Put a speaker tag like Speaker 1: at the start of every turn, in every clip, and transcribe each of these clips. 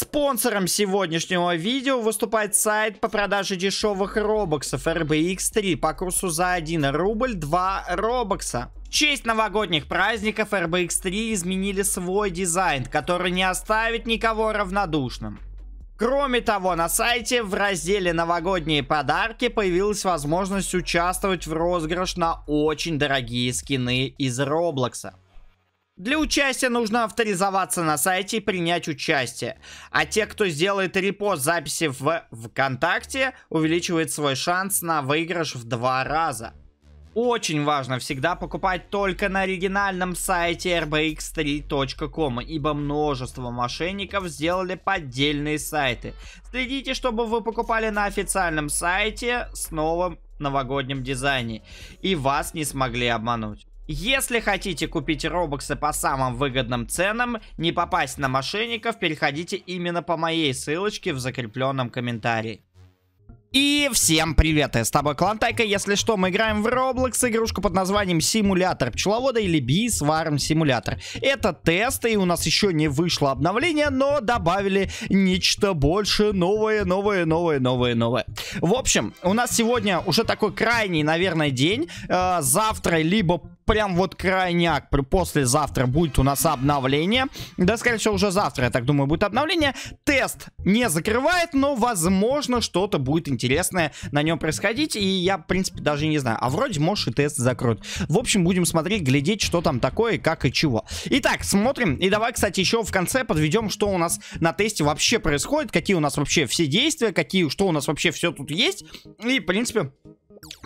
Speaker 1: Спонсором сегодняшнего видео выступает сайт по продаже дешевых робоксов RBX3 по курсу за 1 рубль 2 робокса. В честь новогодних праздников RBX3 изменили свой дизайн, который не оставит никого равнодушным. Кроме того, на сайте в разделе «Новогодние подарки» появилась возможность участвовать в розыгрыш на очень дорогие скины из Роблокса. Для участия нужно авторизоваться на сайте и принять участие. А те, кто сделает репост записи в ВКонтакте, увеличивает свой шанс на выигрыш в два раза. Очень важно всегда покупать только на оригинальном сайте rbx3.com, ибо множество мошенников сделали поддельные сайты. Следите, чтобы вы покупали на официальном сайте с новым новогодним дизайне, и вас не смогли обмануть. Если хотите купить робоксы по самым выгодным ценам, не попасть на мошенников, переходите именно по моей ссылочке в закрепленном комментарии. И всем привет, я с тобой Клантайка, если что, мы играем в Roblox, игрушку под названием Симулятор Пчеловода или Bees Farm Симулятор. Это тест, и у нас еще не вышло обновление, но добавили нечто больше, новое, новое, новое, новое, новое. В общем, у нас сегодня уже такой крайний, наверное, день, э, завтра либо прям вот крайняк. Послезавтра будет у нас обновление. Да, скорее всего, уже завтра, я так думаю, будет обновление. Тест не закрывает, но, возможно, что-то будет интересное на нем происходить. И я, в принципе, даже не знаю. А вроде, может, и тест закроют. В общем, будем смотреть, глядеть, что там такое, как и чего. Итак, смотрим. И давай, кстати, еще в конце подведем, что у нас на тесте вообще происходит, какие у нас вообще все действия, какие, что у нас вообще все тут есть. И, в принципе,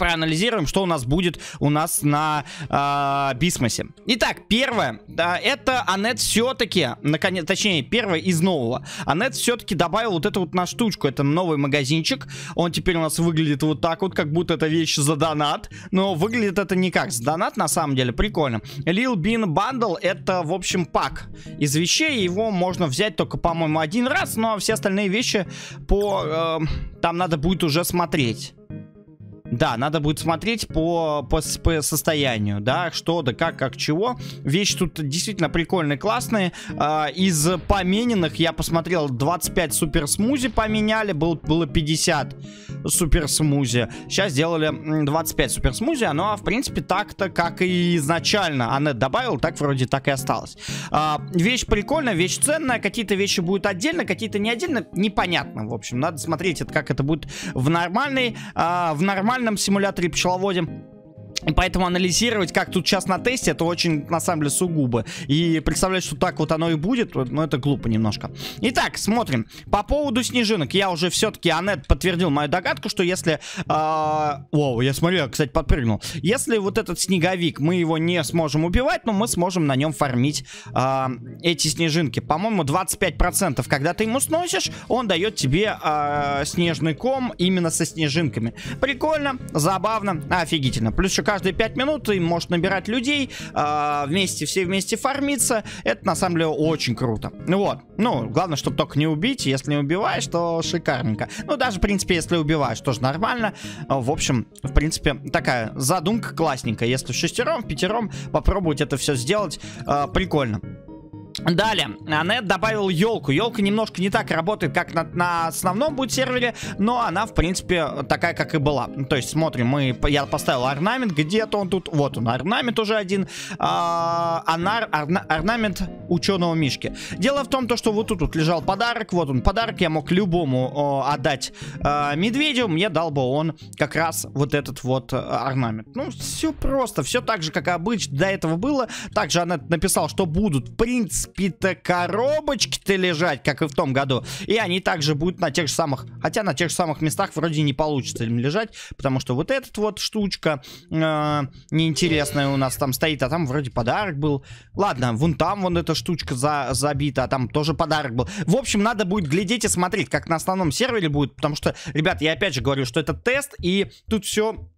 Speaker 1: проанализируем, что у нас будет у нас на э, Бисмосе. Итак, первое, да, это Анет все-таки, наконец, точнее, первое из нового. Анет все-таки добавил вот эту вот на штучку, это новый магазинчик. Он теперь у нас выглядит вот так вот, как будто это вещь за донат, но выглядит это не как за донат, на самом деле, прикольно. Lil Bean Bundle это, в общем, пак из вещей, его можно взять только, по-моему, один раз, но все остальные вещи по... Э, там надо будет уже смотреть. Да, надо будет смотреть по, по, по состоянию, да, что, да как, как, чего. Вещи тут действительно прикольные, классные. А, из помененных я посмотрел 25 супер смузи поменяли, был, было 50 супер смузи. Сейчас сделали 25 супер смузи, ну а в принципе так-то, как и изначально Аннет добавил, так вроде так и осталось. А, вещь прикольная, вещь ценная, какие-то вещи будут отдельно, какие-то не отдельно, непонятно, в общем. Надо смотреть, как это будет в нормальной, а, в нормальной нормальном симуляторе пчеловоде и поэтому анализировать, как тут сейчас на тесте, это очень, на самом деле, сугубо. И представлять, что так вот оно и будет, ну, это глупо немножко. Итак, смотрим. По поводу снежинок. Я уже все-таки, Анет подтвердил мою догадку, что если... Э, я смотрю, я, кстати, подпрыгнул. Если вот этот снеговик, мы его не сможем убивать, но мы сможем на нем фармить э, эти снежинки. По-моему, 25%, когда ты ему сносишь, он дает тебе э, снежный ком именно со снежинками. Прикольно, забавно, офигительно. Плюс еще каждые 5 минут им может набирать людей, э, вместе, все вместе фармиться. Это на самом деле очень круто. Вот. Ну, главное, чтобы только не убить. Если не убиваешь, то шикарненько. Ну, даже, в принципе, если убиваешь, тоже нормально. В общем, в принципе, такая задумка классненькая. Если в шестером, в пятером попробовать это все сделать, э, прикольно. Далее, Анет добавил елку. Елка немножко не так работает, как на, на основном будет сервере, но она, в принципе, такая, как и была. То есть, смотрим, мы, я поставил орнамент, где-то он тут, вот он, орнамент уже один, а, анар, орна, орнамент ученого Мишки. Дело в том, то, что вот тут вот лежал подарок, вот он, подарок, я мог любому о, отдать а, медведю, мне дал бы он как раз вот этот вот орнамент. Ну, все просто, все так же, как обычно до этого было. Также Анет написал, что будут, в принципе, принципе-то коробочки-то лежать, как и в том году. И они также будут на тех же самых, хотя на тех же самых местах вроде не получится им лежать, потому что вот эта вот штучка э, неинтересная у нас там стоит, а там вроде подарок был. Ладно, вон там вон эта штучка за, забита, а там тоже подарок был. В общем, надо будет глядеть и смотреть, как на основном сервере будет, потому что, ребят, я опять же говорю, что это тест, и тут все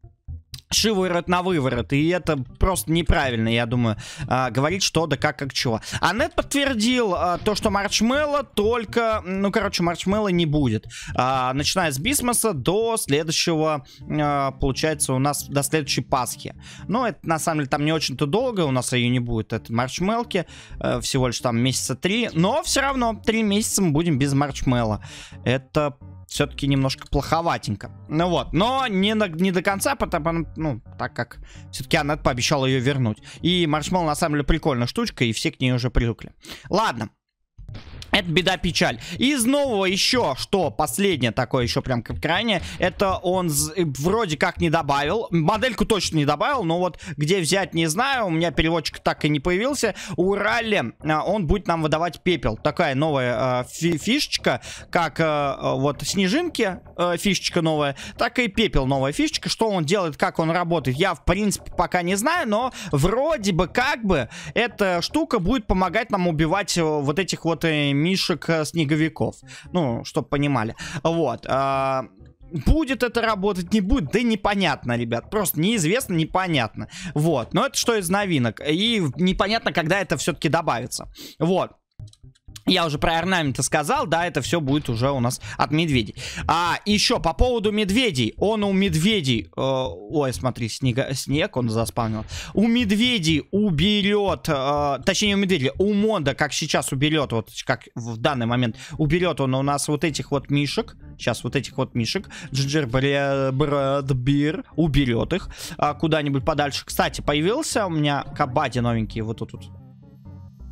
Speaker 1: шиворот на выворот. И это просто неправильно, я думаю, э, говорить что да как, как чего. Анет подтвердил э, то, что маршмелло только... Ну, короче, маршмелло не будет. Э, начиная с Бисмоса до следующего, э, получается, у нас до следующей Пасхи. Но это, на самом деле, там не очень-то долго у нас ее не будет. Это маршмелки. Э, всего лишь там месяца три. Но все равно три месяца мы будем без маршмелла. Это все-таки немножко плоховатенько. Ну вот, но не, на, не до конца, потому, ну, так как все-таки она пообещала ее вернуть. И маршмеллоу на самом деле прикольная штучка, и все к ней уже привыкли. Ладно. Это беда, печаль. Из нового еще, что последнее такое еще прям крайнее, это он э, вроде как не добавил. Модельку точно не добавил, но вот где взять не знаю. У меня переводчик так и не появился. У Ралли а, он будет нам выдавать пепел. Такая новая э, фишечка, как э, вот снежинки э, фишечка новая, так и пепел новая фишечка. Что он делает, как он работает, я в принципе пока не знаю, но вроде бы как бы эта штука будет помогать нам убивать э, вот этих вот э, мишек-снеговиков. Э, ну, чтобы понимали. Вот. А, будет это работать, не будет, да непонятно, ребят. Просто неизвестно, непонятно. Вот. Но это что из новинок. И непонятно, когда это все-таки добавится. Вот. Я уже про орнаменты сказал, да, это все будет уже у нас от медведей. А еще по поводу медведей. Он у медведей... Э, ой, смотри, снега, снег он заспавнил. У медведей уберет... Э, точнее, у медведей. У Монда, как сейчас уберет, вот как в данный момент, уберет он у нас вот этих вот мишек. Сейчас вот этих вот мишек. Джинджер Бир уберет их э, куда-нибудь подальше. Кстати, появился у меня кабади новенький вот тут вот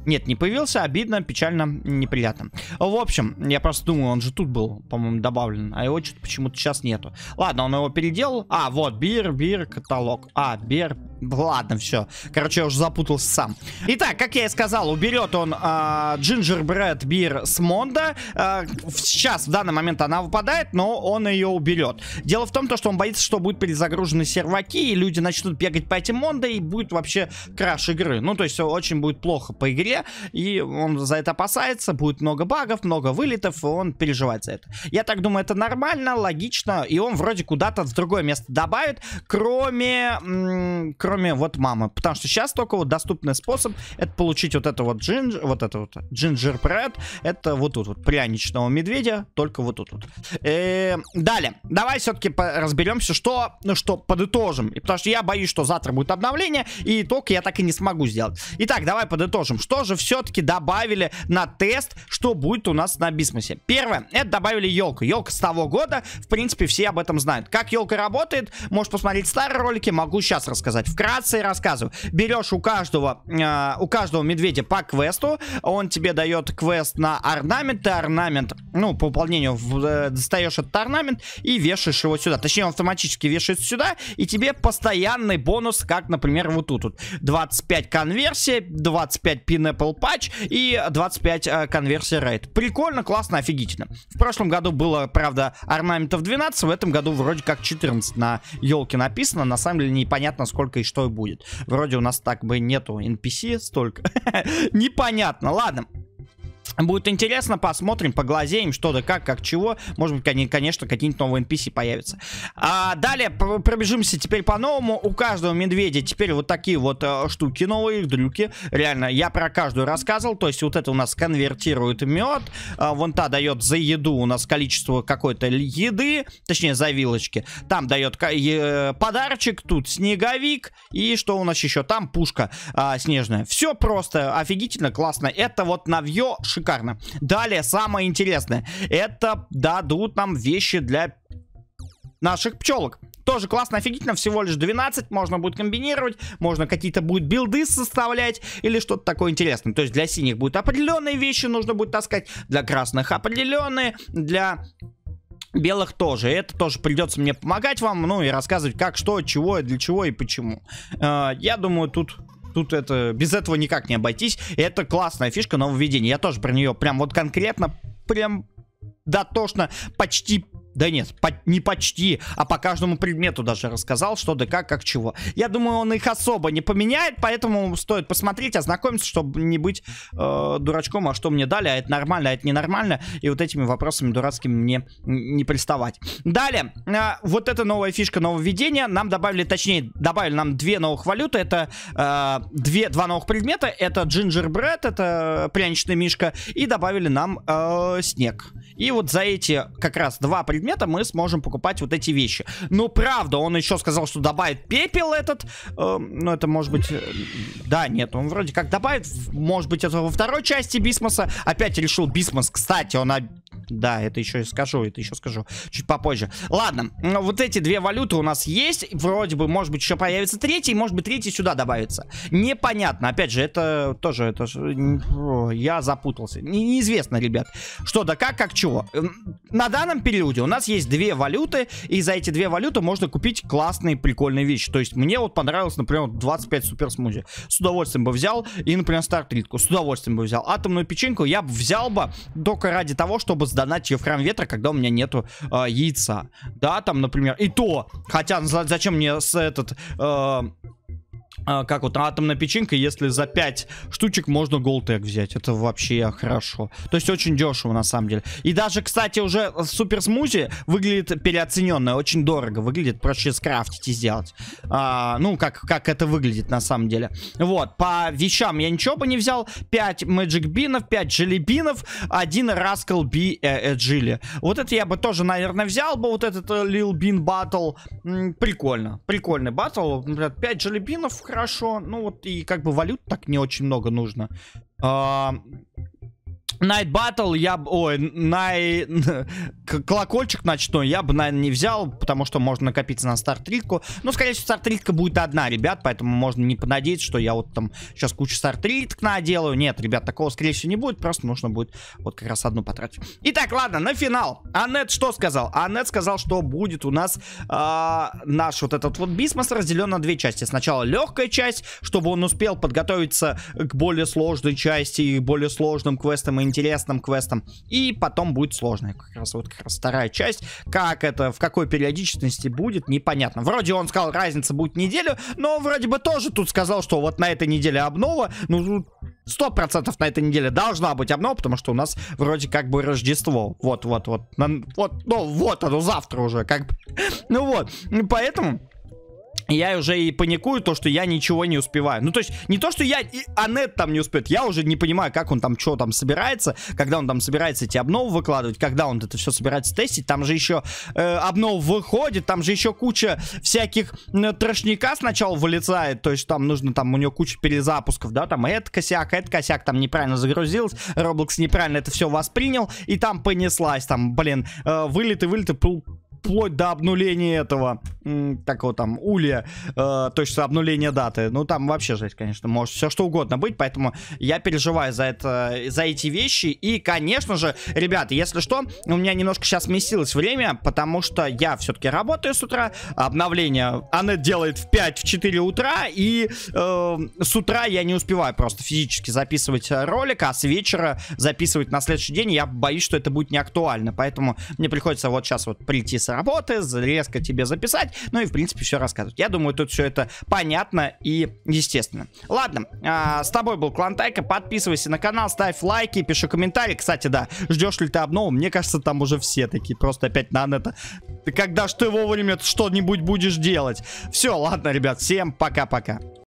Speaker 1: нет, не появился, обидно, печально, неприятно. В общем, я просто думаю, он же тут был, по-моему, добавлен, а его что-то почему-то сейчас нету. Ладно, он его переделал. А, вот, bear, bear, каталог. А, bear, ладно, все. Короче, я уже запутался сам. Итак, как я и сказал, уберет он Gingerbread Bear с Mondo. Э, сейчас, в данный момент она выпадает, но он ее уберет. Дело в том, то, что он боится, что будут перезагружены серваки, и люди начнут бегать по этим Mondo, и будет вообще краш игры. Ну, то есть, очень будет плохо по игре и он за это опасается, будет много багов, много вылетов, и он переживает за это. Я так думаю, это нормально, логично, и он вроде куда-то в другое место добавит, кроме, кроме вот мамы, потому что сейчас только вот доступный способ, это получить вот это вот джинджер, вот это вот джинджербред, это вот тут вот пряничного медведя, только вот тут вот. Э, далее, давай все-таки разберемся, что, ну что, подытожим, и потому что я боюсь, что завтра будет обновление, и итог я так и не смогу сделать. Итак, давай подытожим, что же все-таки добавили на тест, что будет у нас на Бисмосе. Первое, это добавили елку. Елка с того года, в принципе, все об этом знают. Как елка работает, можешь посмотреть старые ролики, могу сейчас рассказать. Вкратце рассказываю. Берешь у каждого, э, у каждого медведя по квесту, он тебе дает квест на орнамент, ты орнамент, ну, по выполнению э, достаешь этот орнамент и вешаешь его сюда. Точнее, он автоматически вешается сюда, и тебе постоянный бонус, как, например, вот тут. вот 25 конверсии, 25 пин Apple Patch и 25 э, конверсия рейд. Прикольно, классно, офигительно. В прошлом году было, правда, орнаментов 12, в этом году вроде как 14 на елке написано. На самом деле непонятно, сколько и что будет. Вроде у нас так бы нету NPC столько. Непонятно, ладно. Будет интересно, посмотрим, поглазеем, что да как, как чего. Может быть, конечно, какие-нибудь новые NPC появятся. А, далее пробежимся теперь по-новому. У каждого медведя теперь вот такие вот э, штуки новые, дрюки. Реально, я про каждую рассказывал. То есть вот это у нас конвертирует мед. А, вон та дает за еду у нас количество какой-то еды. Точнее, за вилочки. Там дает э, подарочек. Тут снеговик. И что у нас еще? Там пушка а, снежная. Все просто офигительно, классно. Это вот навье шикарно шикарно. Далее, самое интересное. Это дадут нам вещи для наших пчелок. Тоже классно, офигительно, всего лишь 12, можно будет комбинировать, можно какие-то будет билды составлять или что-то такое интересное. То есть для синих будет определенные вещи нужно будет таскать, для красных определенные, для белых тоже. Это тоже придется мне помогать вам, ну и рассказывать, как, что, чего, для чего и почему. Э, я думаю, тут Тут это без этого никак не обойтись. Это классная фишка нововведения. Я тоже про нее прям вот конкретно, прям дотошно, почти Да нет, по не почти, а по каждому предмету даже рассказал, что да как, как чего. Я думаю, он их особо не поменяет, поэтому стоит посмотреть, ознакомиться, чтобы не быть э, дурачком, а что мне дали, а это нормально, а это ненормально, и вот этими вопросами дурацкими мне не приставать. Далее, э, вот эта новая фишка нововведения, нам добавили, точнее, добавили нам две новых валюты, это э, две, два новых предмета, это Gingerbread, это пряничная мишка, и добавили нам э, снег. И вот за эти как раз два предмета мы сможем покупать вот эти вещи. Ну, правда, он еще сказал, что добавит пепел этот. Э, ну, это может быть... Э, да, нет, он вроде как добавит. Может быть, это во второй части Бисмоса. Опять решил Бисмос. Кстати, он да, это еще скажу, это еще скажу чуть попозже. Ладно, вот эти две валюты у нас есть. Вроде бы, может быть, еще появится третий, может быть, третий сюда добавится. Непонятно. Опять же, это тоже, это я запутался. неизвестно, ребят. Что да как, как чего. На данном периоде у нас есть две валюты, и за эти две валюты можно купить классные, прикольные вещи. То есть мне вот понравилось, например, 25 супер смузи. С удовольствием бы взял. И, например, стартритку. С удовольствием бы взял. Атомную печеньку я бы взял бы только ради того, чтобы сдонать ее в храм ветра, когда у меня нету э, яйца. Да, там, например, и то. Хотя, зачем мне с этот... Э, как вот атомная печенька, если за 5 штучек можно голтек взять. Это вообще хорошо. То есть очень дешево на самом деле. И даже, кстати, уже супер смузи выглядит переоцененное. Очень дорого выглядит. Проще скрафтить и сделать. А, ну, как, как это выглядит на самом деле. Вот, по вещам я ничего бы не взял. 5 Magic бинов, 5 желебинов, 1 Rascal B э, э, Вот это я бы тоже, наверное, взял бы. Вот этот Bean Battle. М прикольно. Прикольный батл. Например, 5 желебинов хорошо. Ну вот и как бы валют так не очень много нужно. А, Night Battle я бы... Ой, най... колокольчик ночной я бы, наверное, не взял, потому что можно накопиться на стартритку. Но, скорее всего, стартритка будет одна, ребят, поэтому можно не понадеяться, что я вот там сейчас кучу стартриток наделаю. Нет, ребят, такого, скорее всего, не будет, просто нужно будет вот как раз одну потратить. Итак, ладно, на финал. Аннет что сказал? Аннет сказал, что будет у нас э, наш вот этот вот бисмос разделен на две части. Сначала легкая часть, чтобы он успел подготовиться к более сложной части и более сложным квестам и интересным квестом. И потом будет сложная, как раз вот как раз вторая часть. Как это, в какой периодичности будет, непонятно. Вроде он сказал, разница будет неделю, но вроде бы тоже тут сказал, что вот на этой неделе обнова. Ну, сто процентов на этой неделе должна быть обнова, потому что у нас вроде как бы Рождество. Вот, вот, вот. Вот, ну, вот оно завтра уже, как бы. Ну вот, поэтому я уже и паникую, то, что я ничего не успеваю. Ну, то есть, не то, что я и Анет там не успеет, я уже не понимаю, как он там, что там собирается, когда он там собирается эти обновы выкладывать, когда он это все собирается тестить, там же еще э, обнов выходит, там же еще куча всяких э, трошника сначала вылезает, то есть там нужно, там у него куча перезапусков, да, там это косяк, это косяк, там неправильно загрузилось, Roblox неправильно это все воспринял, и там понеслась, там, блин, э, вылеты, вылеты, вплоть до обнуления этого, такого там, улья, э, то есть обнуления даты. Ну, там вообще жесть, конечно, может все что угодно быть, поэтому я переживаю за это, за эти вещи. И, конечно же, ребята, если что, у меня немножко сейчас сместилось время, потому что я все-таки работаю с утра, обновление она делает в 5-4 утра, и э, с утра я не успеваю просто физически записывать ролик, а с вечера записывать на следующий день, я боюсь, что это будет не актуально, поэтому мне приходится вот сейчас вот прийти с работы, резко тебе записать, ну и в принципе все рассказывать. Я думаю, тут все это понятно и естественно. Ладно, а, с тобой был Клантайка, подписывайся на канал, ставь лайки, пиши комментарии. Кстати, да, ждешь ли ты обнову? Мне кажется, там уже все такие, просто опять на это. Когда ж ты вовремя что-нибудь будешь делать? Все, ладно, ребят, всем пока-пока.